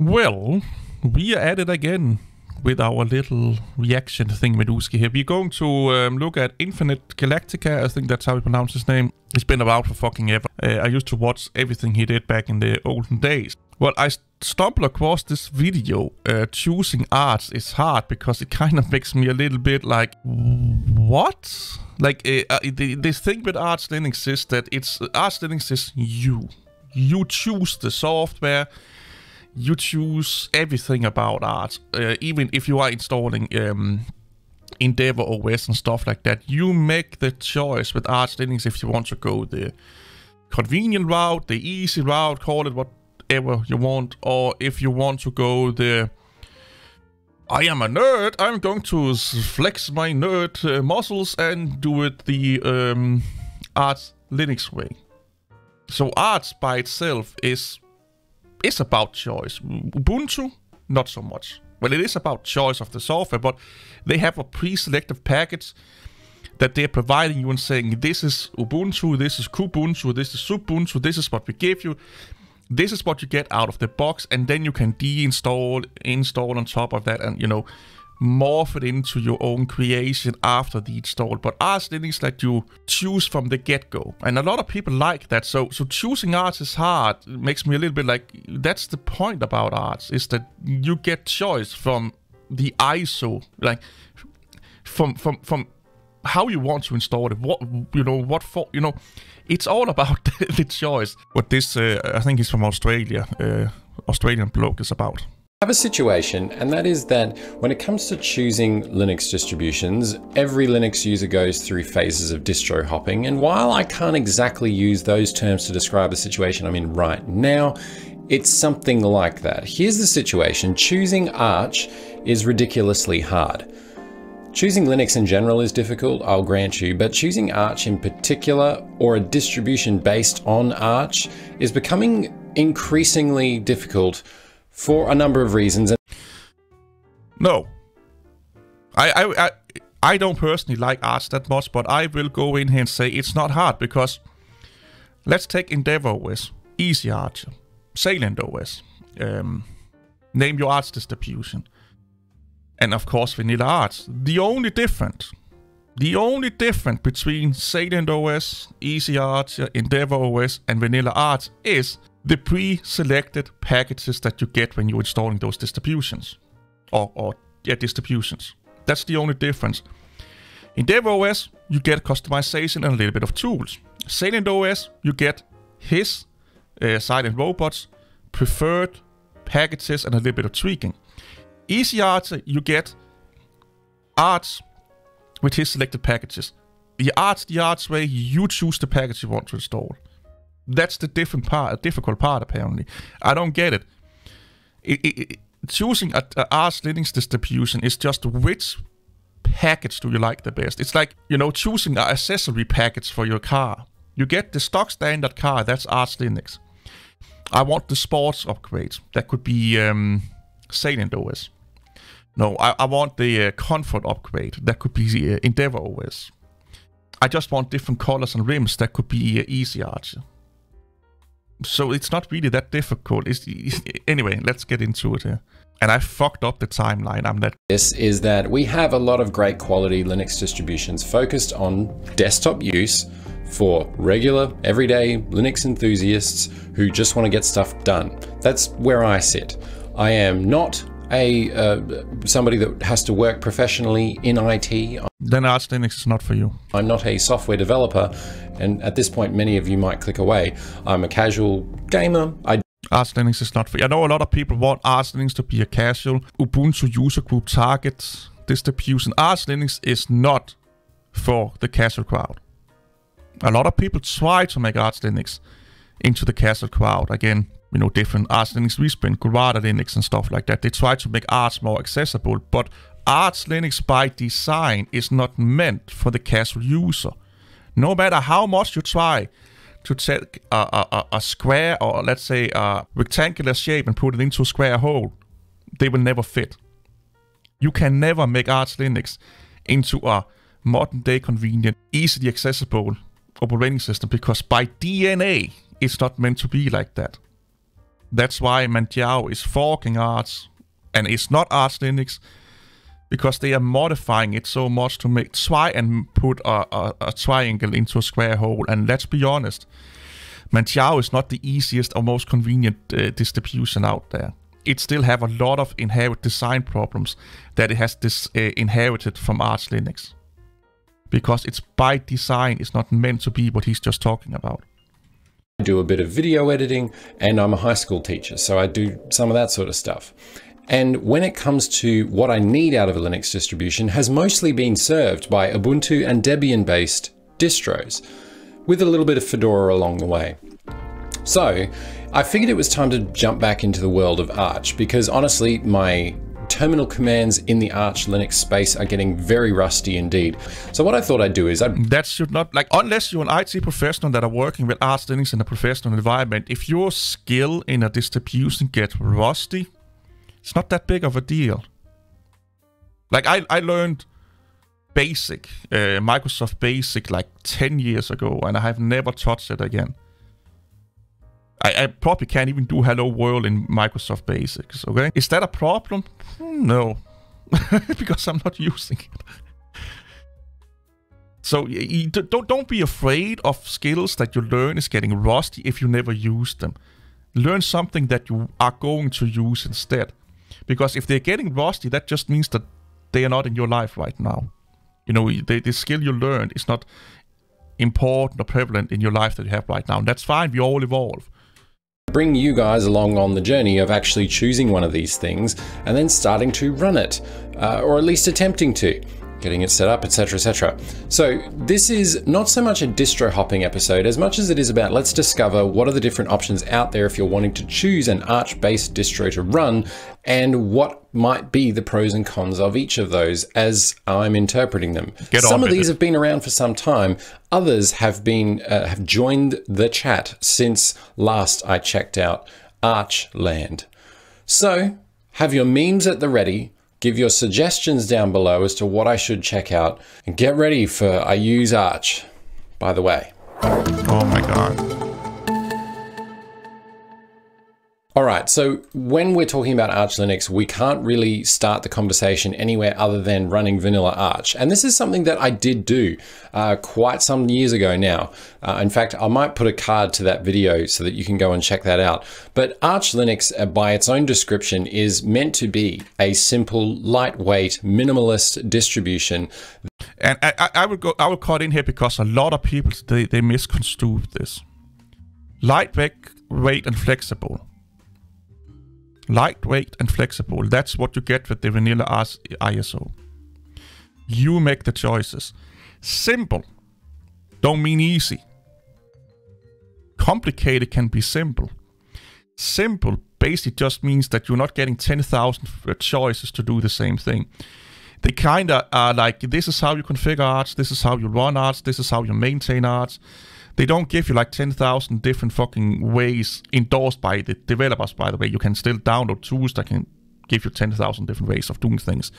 Well, we are at it again with our little reaction thing Meduski here. We're going to um, look at Infinite Galactica. I think that's how you pronounce his name. He's been around for fucking ever. Uh, I used to watch everything he did back in the olden days. Well, I stumbled across this video. Uh, choosing Arch is hard because it kind of makes me a little bit like, what? Like, uh, uh, the thing with Arch Linux is that it's Arch Linux is you. You choose the software you choose everything about Arch, uh, even if you are installing um, Endeavour OS and stuff like that. You make the choice with Arch Linux if you want to go the convenient route, the easy route, call it whatever you want, or if you want to go the I am a nerd, I'm going to flex my nerd uh, muscles and do it the um, Linux way. So Arch by itself is is about choice. Ubuntu, not so much. Well, it is about choice of the software, but they have a pre-selected package that they're providing you and saying, this is Ubuntu, this is Kubuntu, this is Xubuntu, this is what we give you. This is what you get out of the box, and then you can deinstall, install on top of that, and you know, morph it into your own creation after the install. But Arch Linux let you choose from the get-go. And a lot of people like that. So so choosing Arch is hard. Makes me a little bit like that's the point about Arch, is that you get choice from the ISO. Like from from from how you want to install it. What you know, what for you know, it's all about the choice. What this uh, I think is from Australia, uh, Australian bloke is about have a situation, and that is that when it comes to choosing Linux distributions, every Linux user goes through phases of distro hopping. And while I can't exactly use those terms to describe the situation I'm in right now, it's something like that. Here's the situation choosing Arch is ridiculously hard. Choosing Linux in general is difficult, I'll grant you, but choosing Arch in particular, or a distribution based on Arch, is becoming increasingly difficult for a number of reasons. No. I, I, I, I don't personally like Arch that much, but I will go in here and say it's not hard because let's take Endeavour OS, Easy Archer, Salient OS, um, name your Arch distribution, and of course Vanilla Arch. The only difference, the only difference between Salient OS, Easy Archer, Endeavour OS, and Vanilla Arch is the pre-selected packages that you get when you're installing those distributions. Or, or yeah, distributions. That's the only difference. Endeavour OS, you get customization and a little bit of tools. Salient OS, you get his uh, silent robots, preferred packages, and a little bit of tweaking. Easy Arch, you get Arch with his selected packages. The Arch, the Arch way, you choose the package you want to install. That's the different part, difficult part apparently. I don't get it. it, it, it choosing a, a Arch Linux distribution is just which package do you like the best. It's like you know choosing an accessory package for your car. You get the stock standard car, that's Arch Linux. I want the sports upgrade. That could be um, Salient OS. No, I, I want the uh, comfort upgrade. That could be uh, Endeavour OS. I just want different colors and rims. That could be uh, Easy Archer so it's not really that difficult. It's, anyway, let's get into it here. And I fucked up the timeline. I'm that. This is that we have a lot of great quality Linux distributions focused on desktop use for regular, everyday Linux enthusiasts who just want to get stuff done. That's where I sit. I am not a uh, somebody that has to work professionally in IT. Then Arch Linux is not for you. I'm not a software developer, and at this point, many of you might click away. I'm a casual gamer. I Arch Linux is not for you. I know a lot of people want Arch Linux to be a casual Ubuntu user group target distribution. Arch Linux is not for the casual crowd. A lot of people try to make Arch Linux into the casual crowd. Again, you know, different Arch Linux reprint, Garuda Linux and stuff like that. They try to make Arch more accessible, but Arch Linux by design is not meant for the casual user. No matter how much you try to take a, a, a square or let's say a rectangular shape and put it into a square hole, they will never fit. You can never make Arch Linux into a modern day convenient, easily accessible operating system because by DNA, it's not meant to be like that. That's why Manjaro is forking Arch and it's not Arch Linux because they are modifying it so much to make try and put a, a, a triangle into a square hole. And let's be honest, Manjaro is not the easiest or most convenient uh, distribution out there. It still have a lot of inherent design problems that it has this uh, inherited from Arch Linux. Because it's by design, it's not meant to be what he's just talking about. I do a bit of video editing and I'm a high school teacher, so I do some of that sort of stuff. And when it comes to what I need out of a Linux distribution has mostly been served by Ubuntu and Debian based distros, with a little bit of Fedora along the way. So I figured it was time to jump back into the world of Arch because honestly, my terminal commands in the Arch Linux space are getting very rusty indeed. So what I thought I'd do is I'd... That should not, like, unless you're an IT professional that are working with Arch Linux in a professional environment, if your skill in a distribution gets rusty, it's not that big of a deal. Like, I, I learned Basic, uh, Microsoft Basic, like 10 years ago, and I have never touched it again. I, I, probably can't even do Hello World in Microsoft Basics, okay? Is that a problem? Hmm, no, because I'm not using it. So don't don't be afraid of skills that you learn is getting rusty if you never use them. Learn something that you are going to use instead. Because if they're getting rusty, that just means that they are not in your life right now. You know, the, the skill you learned is not important or prevalent in your life that you have right now. And that's fine. We all evolve bring you guys along on the journey of actually choosing one of these things and then starting to run it, uh, or at least attempting to getting it set up, etc., etc. So this is not so much a distro hopping episode as much as it is about let's discover what are the different options out there if you're wanting to choose an Arch-based distro to run and what might be the pros and cons of each of those as I'm interpreting them. Get some of these it. have been around for some time. Others have been uh, have joined the chat since last I checked out Archland. So have your memes at the ready Give your suggestions down below as to what I should check out. And get ready for I use Arch, by the way. Oh my god. All right, so when we're talking about Arch Linux, we can't really start the conversation anywhere other than running vanilla Arch. And this is something that I did do uh, quite some years ago now. Uh, in fact, I might put a card to that video so that you can go and check that out. But Arch Linux, uh, by its own description, is meant to be a simple, lightweight, minimalist distribution. And I, I would go, I would cut in here because a lot of people, they, they misconstrue this. Lightweight, weight, and flexible Lightweight and flexible. That's what you get with the vanilla ISO. You make the choices. Simple. Don't mean easy. Complicated can be simple. Simple basically just means that you're not getting 10,000 uh, choices to do the same thing. They kind of are like, this is how you configure Arch, this is how you run Arch, this is how you maintain Arch. They don't give you like 10,000 different fucking ways endorsed by the developers, by the way. You can still download tools that can give you 10,000 different ways of doing things.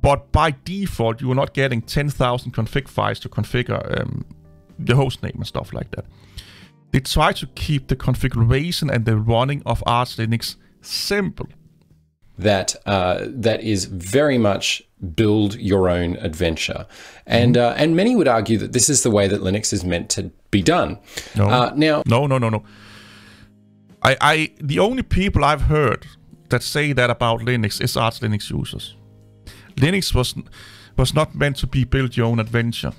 But by default, you are not getting 10,000 config files to configure um, the host name and stuff like that. They try to keep the configuration and the running of Arch Linux simple. That uh, that is very much build your own adventure. And mm-hmm. uh, and many would argue that this is the way that Linux is meant to be done. No. Uh, now, no, no, no, no. I, I, the only people I've heard that say that about Linux is Arch Linux users. Linux was was not meant to be build your own adventure.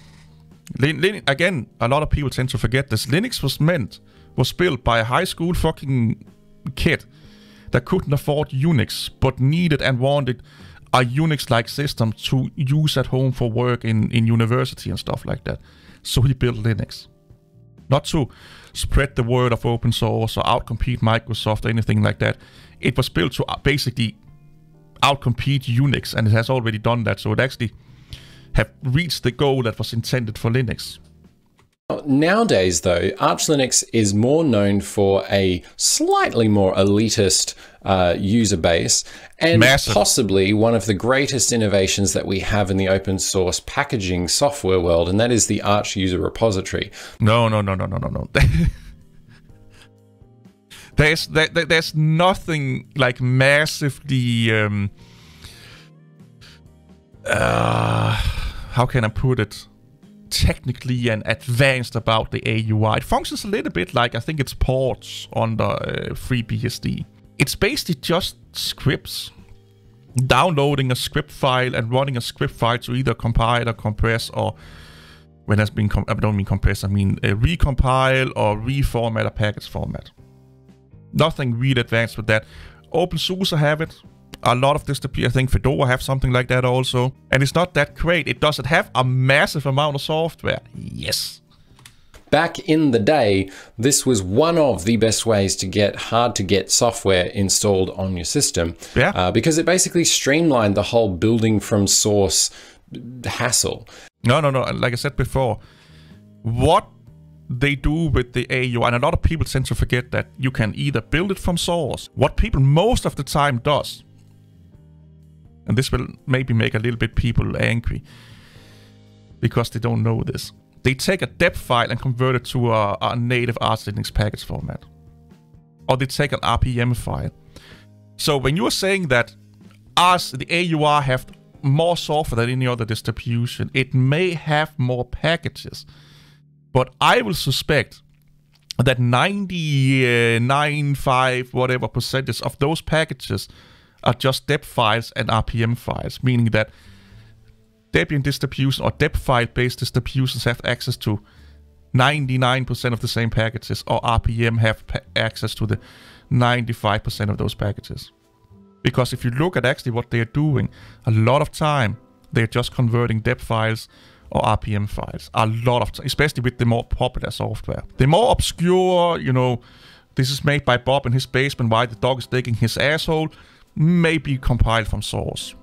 Lin, Lin, again, a lot of people tend to forget this. Linux was meant was built by a high school fucking kid that couldn't afford Unix but needed and wanted a Unix-like system to use at home for work in, in university and stuff like that. So he built Linux. Not to spread the word of open source or outcompete Microsoft or anything like that. It was built to uh, basically outcompete Unix and it has already done that. So it actually have reached the goal that was intended for Linux. Nowadays, though, Arch Linux is more known for a slightly more elitist uh, user base and Massive. possibly one of the greatest innovations that we have in the open source packaging software world, and that is the Arch user repository. No, no, no, no, no, no, no. There's there, there's nothing like massively um, uh, how can I put it? Technically and advanced about the AUR. It functions a little bit like I think it's ports on the uh, FreeBSD. It's basically just scripts. Downloading a script file and running a script file to either compile or compress or when has been I don't mean compress, I mean uh, recompile or reformat a package format. Nothing really advanced with that. OpenSUSE I have it. A lot of this, I think Fedora have something like that also. And it's not that great. It doesn't have a massive amount of software. Yes. Back in the day, this was one of the best ways to get hard to get software installed on your system. Yeah. Uh, because it basically streamlined the whole building from source hassle. No, no, no. Like I said before, what they do with the AUR, and a lot of people tend to forget that you can either build it from source. What people most of the time does, and this will maybe make a little bit people angry because they don't know this. They take a deb file and convert it to a, a native Arch Linux package format. Or they take an RPM file. So when you're saying that us, the AUR, have more software than any other distribution, it may have more packages. But I will suspect that 99.5 eh, whatever percentage of those packages are just deb files and RPM files, meaning that Debian distribution or deb file based distributions have access to 99% of the same packages, or RPM have access to the 95% of those packages. Because if you look at actually what they're doing, a lot of time they're just converting deb files or RPM files. A lot of time, especially with the more popular software. The more obscure, you know, this is made by Bob in his basement, why the dog is digging his asshole, may be compiled from source.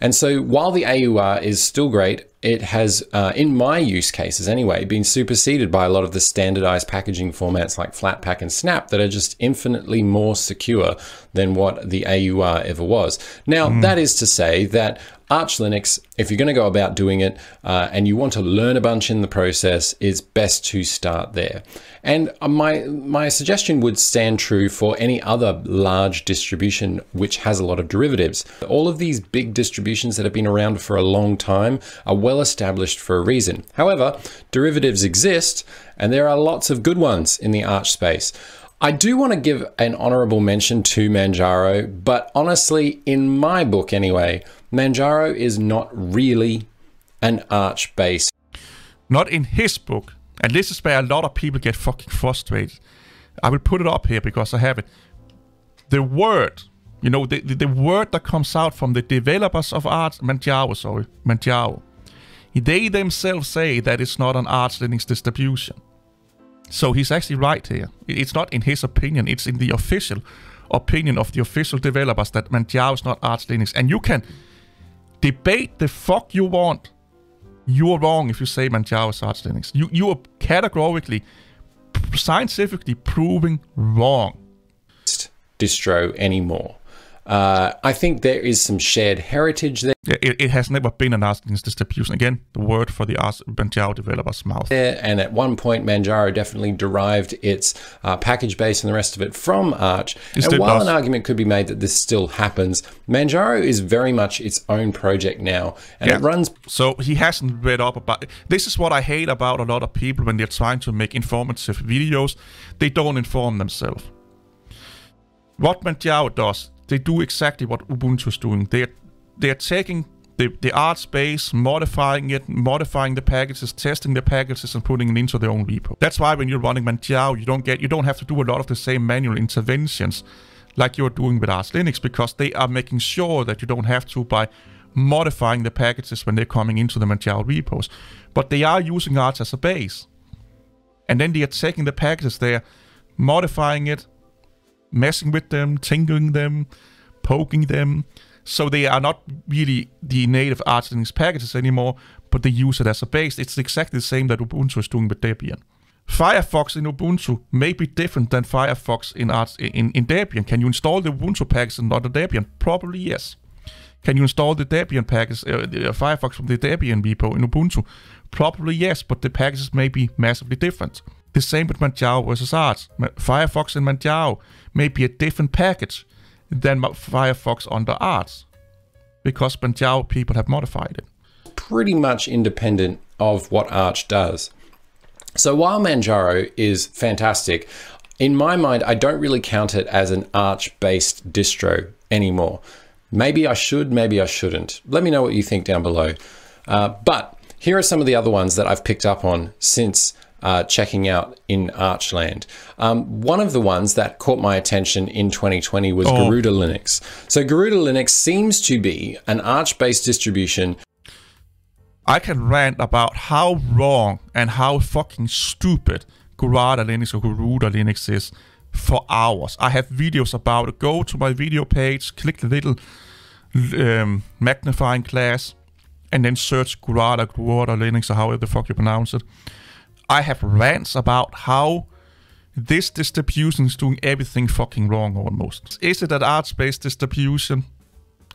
And so while the AUR is still great, it has, uh, in my use cases anyway, been superseded by a lot of the standardized packaging formats like Flatpak and Snap that are just infinitely more secure than what the AUR ever was. Now, mm. that is to say that Arch Linux, if you're going to go about doing it uh, and you want to learn a bunch in the process, it's best to start there. And uh, my my suggestion would stand true for any other large distribution which has a lot of derivatives. All of these big distributions that have been around for a long time are well established for a reason. However, derivatives exist, and there are lots of good ones in the Arch space. I do want to give an honorable mention to Manjaro, but honestly, in my book anyway, Manjaro is not really an arch base. Not in his book. And this is where a lot of people get fucking frustrated. I will put it up here because I have it. The word, you know, the, the, the word that comes out from the developers of Arch, Manjaro, sorry, Manjaro, they themselves say that it's not an Arch Linux distribution. So he's actually right here. It's not in his opinion, it's in the official opinion of the official developers that Manjaro is not Arch Linux. And you can debate the fuck you want. You are wrong if you say Manjaro is Arch Linux. You, you are categorically, scientifically proving wrong. Distro anymore. Uh, I think there is some shared heritage there. It, it has never been an Linux distribution. Again, the word for the Manjaro developer's mouth. There, and at one point, Manjaro definitely derived its uh, package base and the rest of it from Arch. It and while does. an argument could be made that this still happens, Manjaro is very much its own project now, and yeah. it runs. So he hasn't read up about. This is what I hate about a lot of people when they're trying to make informative videos. They don't inform themselves. What Manjaro does they do exactly what Ubuntu is doing. They're they're taking the, the Arch space, modifying it, modifying the packages, testing the packages, and putting it into their own repo. That's why when you're running Manjaro, you don't get you don't have to do a lot of the same manual interventions like you're doing with Arch Linux because they are making sure that you don't have to by modifying the packages when they're coming into the Manjaro repos. But they are using Arch as a base. And then they are taking the packages there, modifying it, messing with them, tinkering them, poking them. So they are not really the native Arch Linux packages anymore, but they use it as a base. It's exactly the same that Ubuntu is doing with Debian. Firefox in Ubuntu may be different than Firefox in, Arch, in, in Debian. Can you install the Ubuntu package and not the Debian? Probably yes. Can you install the Debian package, uh, the, uh, Firefox from the Debian repo in Ubuntu? Probably yes, but the packages may be massively different. The same with Manjaro versus Arch. Firefox and Manjaro may be a different package than Firefox under Arch because Manjaro people have modified it. Pretty much independent of what Arch does. So while Manjaro is fantastic, in my mind, I don't really count it as an Arch-based distro anymore. Maybe I should, maybe I shouldn't. Let me know what you think down below. Uh, but here are some of the other ones that I've picked up on since uh, checking out in Archland. Um, one of the ones that caught my attention in 2020 was oh. Garuda Linux. So Garuda Linux seems to be an Arch-based distribution. I can rant about how wrong and how fucking stupid Garuda Linux or Garuda Linux is for hours. I have videos about it. Go to my video page, click the little um, magnifying glass, and then search Garuda, Garuda Linux, or however the fuck you pronounce it. I have rants about how this distribution is doing everything fucking wrong almost. Is it an Arch-based distribution?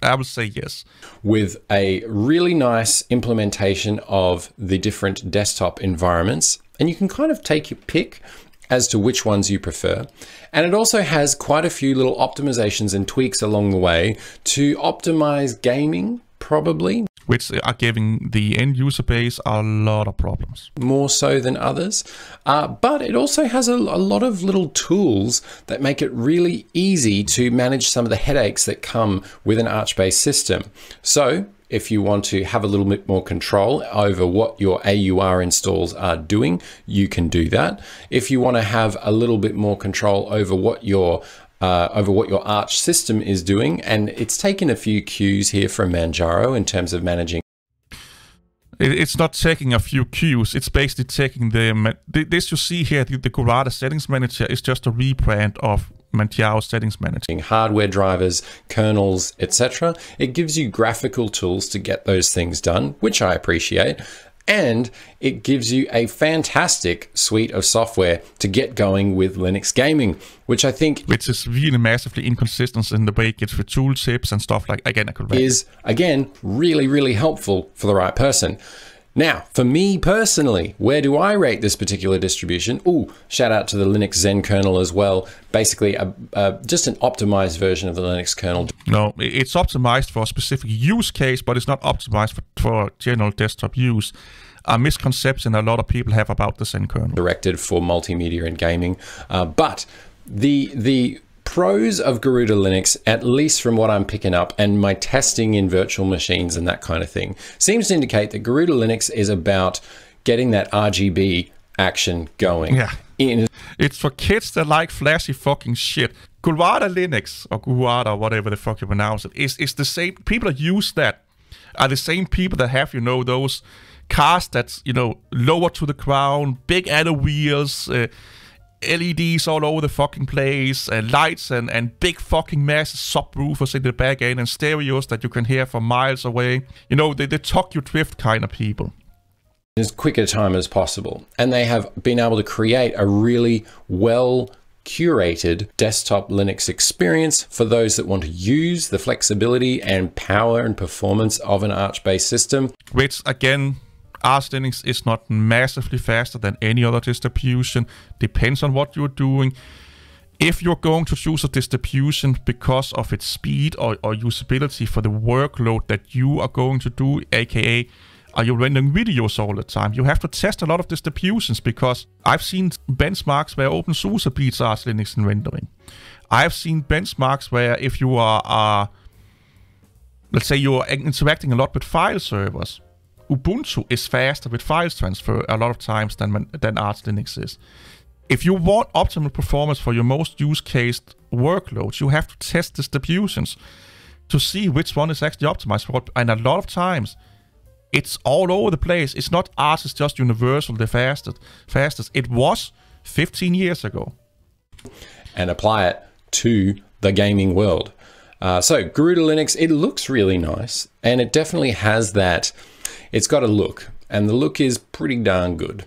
I would say yes. With a really nice implementation of the different desktop environments, and you can kind of take your pick as to which ones you prefer. And it also has quite a few little optimizations and tweaks along the way to optimize gaming, probably which are giving the end user base a lot of problems. More so than others. Uh, but it also has a, a, lot of little tools that make it really easy to manage some of the headaches that come with an Arch-based system. So if you want to have a little bit more control over what your AUR installs are doing, you can do that. If you want to have a little bit more control over what your uh, over what your Arch system is doing. And it's taken a few cues here from Manjaro in terms of managing. It's not taking a few cues. It's basically taking the this you see here. The, the settings manager is just a rebrand of Manjaro settings manager. Hardware drivers, kernels, etc. It gives you graphical tools to get those things done, which I appreciate and it gives you a fantastic suite of software to get going with Linux gaming, which I think which is really massively inconsistent in the way it gets for tooltips and stuff like again I could is again really really helpful for the right person. Now, for me personally, where do I rate this particular distribution? Oh, shout out to the Linux Zen kernel as well. Basically, a, a, just an optimized version of the Linux kernel. No, it's optimized for a specific use case, but it's not optimized for, for general desktop use. A misconception a lot of people have about the Zen kernel. Directed for multimedia and gaming, uh, but the the pros of Garuda Linux, at least from what I'm picking up and my testing in virtual machines and that kind of thing, seems to indicate that Garuda Linux is about getting that RGB action going. Yeah. In it's for kids that like flashy fucking shit. Garuda Linux or Garuda, whatever the fuck you pronounce it, is is the same. People that use that are the same people that have you know those cars that's you know lower to the ground, big alloy wheels. Uh, LEDs all over the fucking place, and lights and, and big fucking massive subwoofers in the back end, and stereos that you can hear from miles away. You know, the, the Tokyo Drift kind of people. As quick a time as possible. And they have been able to create a really well curated desktop Linux experience for those that want to use the flexibility and power and performance of an Arch based system. Which again Linux is not massively faster than any other distribution. Depends on what you're doing. If you're going to choose a distribution because of its speed or, or usability for the workload that you are going to do, aka are you rendering videos all the time? You have to test a lot of distributions because I've seen benchmarks where OpenSUSE beats Arch Linux in rendering. I've seen benchmarks where if you are, uh, let's say you're interacting a lot with file servers, Ubuntu is faster with files transfer a lot of times than, than Arch Linux is. If you want optimal performance for your most use case workloads, you have to test distributions to see which one is actually optimized for. And a lot of times, it's all over the place. It's not Arch is just universal, the fastest. Fastest. It was 15 years ago. And apply it to the gaming world. Uh, so Garuda Linux, it looks really nice, and it definitely has that it's got a look, and the look is pretty darn good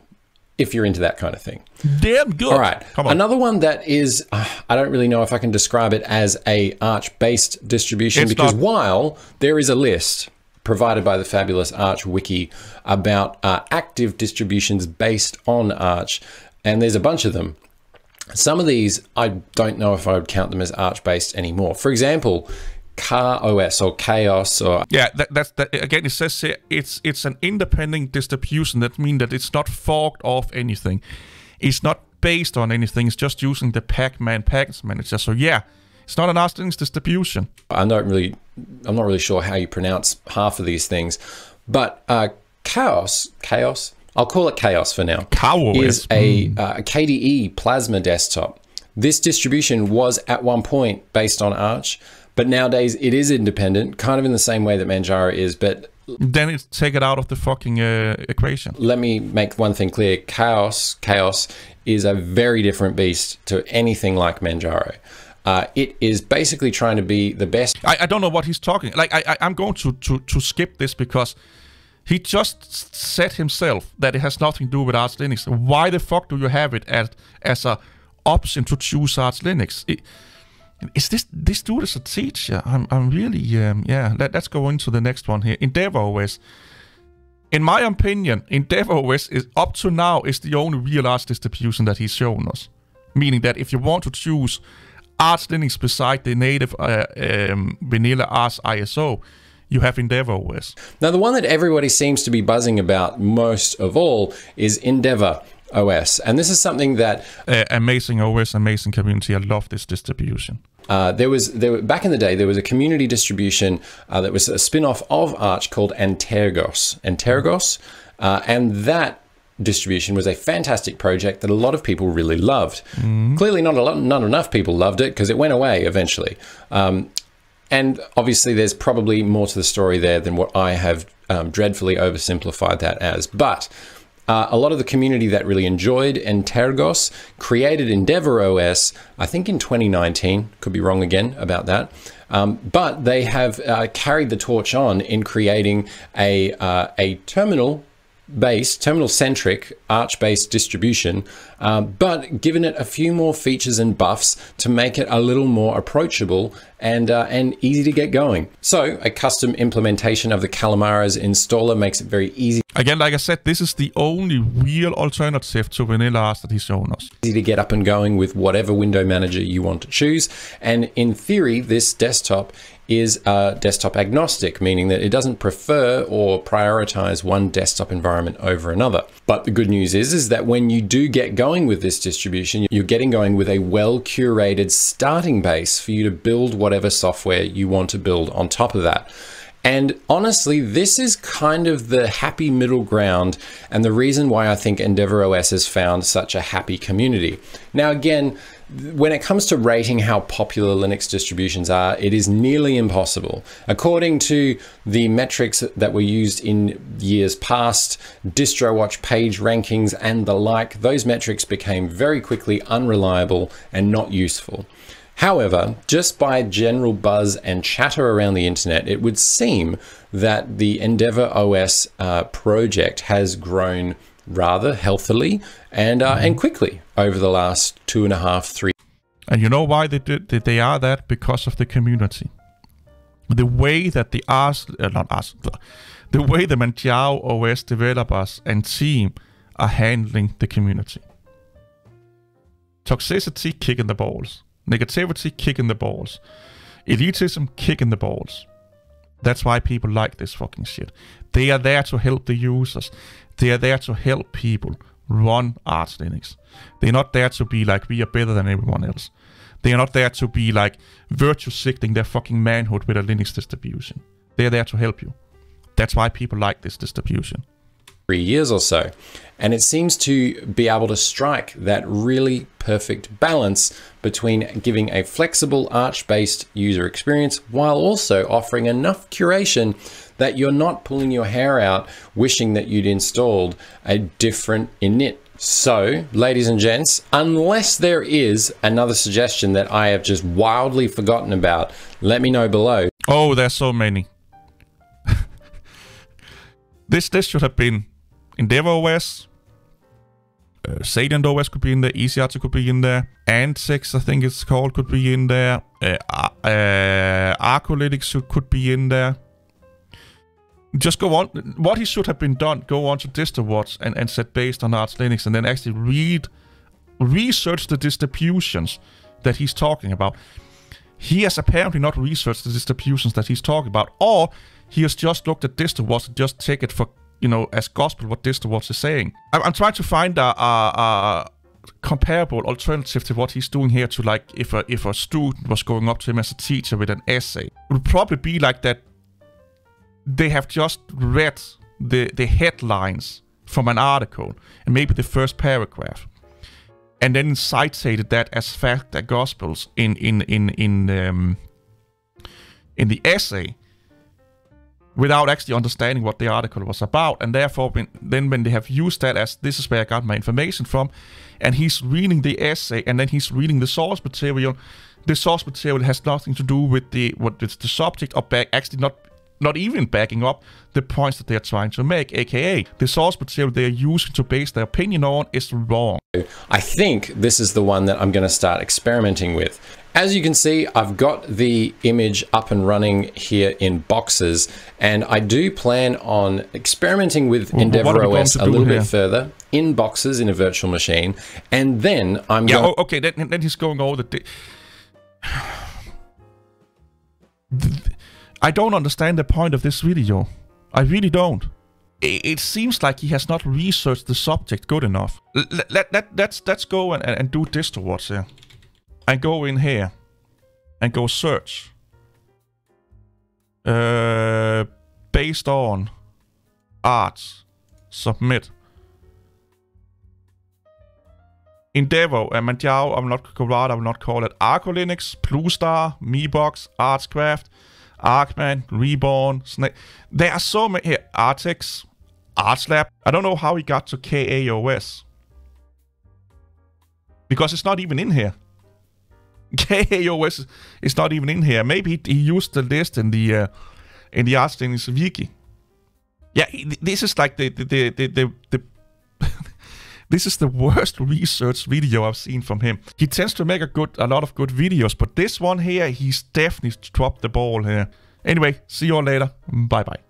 if you're into that kind of thing. Damn good. All right. On. Another one that is, uh, I don't really know if I can describe it as a Arch-based distribution it's because not. while there is a list provided by the fabulous Arch Wiki about uh, active distributions based on Arch, and there's a bunch of them. Some of these, I don't know if I would count them as Arch based anymore. For example, Car OS or Chaos or Yeah, that, that's that. Again, it says here it's it's an independent distribution. That means that it's not forked off anything. It's not based on anything. It's just using the Pacman package manager. So yeah, it's not an Linux distribution. I don't really, I'm not really sure how you pronounce half of these things, but uh, Chaos, Chaos, I'll call it Chaos for now. Chaos. is a, uh, a KDE Plasma desktop. This distribution was at one point based on Arch, but nowadays it is independent, kind of in the same way that Manjaro is. But Then it's take it out of the fucking uh, equation. let me make one thing clear: Chaos, Chaos is a very different beast to anything like Manjaro. Uh, it is basically trying to be the best I, I don't know what he's talking. Like I, I I'm going to, to to skip this because he just said himself that it has nothing to do with Arch Linux. Why the fuck do you have it as as a option to choose Arch Linux? It, is this this dude is a teacher? I'm I'm really um, yeah. Let, let's go into the next one here. Endeavor OS. In my opinion, Endeavor OS is up to now is the only real Arch distribution that he's shown us. Meaning that if you want to choose Arch Linux beside the native uh, um, vanilla Arch ISO, you have Endeavor OS. Now, the one that everybody seems to be buzzing about most of all is Endeavor OS. And this is something that Uh, amazing OS, amazing community. I love this distribution. uh, there was, there back in the day, there was a community distribution uh, that was a spin off of Arch called Antergos. Antergos. Uh, and that distribution was a fantastic project that a lot of people really loved. Clearly, not a lot, not enough people loved it because it went away eventually. Um, and obviously, there's probably more to the story there than what I have um, dreadfully oversimplified that as. But uh, a lot of the community that really enjoyed Antergos created Endeavor OS, I think in 2019. Could be wrong again about that. Um, but they have uh, carried the torch on in creating a, uh, a terminal based, terminal centric, Arch based distribution, um, but given it a few more features and buffs to make it a little more approachable and, uh, and easy to get going. So, a custom implementation of the Calamares installer makes it very easy Again, like I said, this is the only real alternative to vanilla Arch that he's shown us. Easy to get up and going with whatever window manager you want to choose. And in theory, this desktop is uh, desktop agnostic, meaning that it doesn't prefer or prioritize one desktop environment over another. But the good news is, is that when you do get going with this distribution, you're getting going with a well curated starting base for you to build whatever software you want to build on top of that. And honestly, this is kind of the happy middle ground and the reason why I think Endeavor OS has found such a happy community. Now, again, when it comes to rating how popular Linux distributions are, it is nearly impossible. According to the metrics that were used in years past, DistroWatch page rankings and the like, those metrics became very quickly unreliable and not useful. However, just by general buzz and chatter around the internet, it would seem that the Endeavour OS uh, project has grown rather healthily and uh, and quickly over the last two and a half, three And you know why they did that they are that? Because of the community. The way that the Arch, uh, not the, the way the Manjaro OS developers and team are handling the community. Toxicity kicking the balls. Negativity kicking the balls. Elitism kicking the balls. That's why people like this fucking shit. They are there to help the users. They are there to help people run Arch Linux. They're not there to be like we are better than everyone else. They are not there to be like virtue signaling their fucking manhood with a Linux distribution. They are there to help you. That's why people like this distribution. Three years or so. And it seems to be able to strike that really perfect balance between giving a flexible Arch based user experience while also offering enough curation that you're not pulling your hair out wishing that you'd installed a different init. So, ladies and gents, unless there is another suggestion that I have just wildly forgotten about, let me know below. Oh, there's so many. this this should have been Endeavor OS. Uh, OS could be in there. EasyArch could be in there. Antex, I think it's called, could be in there. Uh, uh, Arcolytics could be in there. Just go on. What he should have been done, go on to DistroWatch and, and set based on Arch Linux and then actually read researched the distributions that he's talking about. He has apparently not researched the distributions that he's talking about, or he has just looked at DistroWatch and just take it for, you know, as gospel what DistroWatch is saying. I'm, I'm trying to find a, a, a comparable alternative to what he's doing here to like if a if a student was going up to him as a teacher with an essay. It would probably be like that they have just read the the headlines from an article and maybe the first paragraph and then cited that as fact and gospels in in in in um, in the essay without actually understanding what the article was about and therefore when, then when they have used that as this is where I got my information from and he's reading the essay and then he's reading the source material the source material has nothing to do with the what with the subject or back actually not not even backing up the points that they're trying to make, aka the source material they're using to base their opinion on is wrong. I think this is the one that I'm going to start experimenting with. As you can see, I've got the image up and running here in boxes, and I do plan on experimenting with well, Endeavour OS a little here? bit further in boxes in a virtual machine, and then I'm yeah, going. Oh, okay, then, then he's going over the. I don't understand the point of this video. I really don't. It, seems like he has not researched the subject good enough. Let, let, let, let's, let's go and, and do this towards here. And go in here. And go search. Uh, based on Arch. Submit. Endeavour, uh, Manjaro, I'm not Colorado, I will not call it Arco Linux, Bluestar, Mabox, ArchCraft, Archman, Reborn, Snake. There are so many here. Artix, Artslab. I don't know how he got to KAOS. Because it's not even in here. KAOS is not even in here. Maybe he, used the list in the uh, in the Arch Linux wiki. Yeah, this is like the the the the, the, the This is the worst research video I've seen from him. He tends to make a good, a lot of good videos, but this one here, he's definitely dropped the ball here. Anyway, see you all later. Bye bye.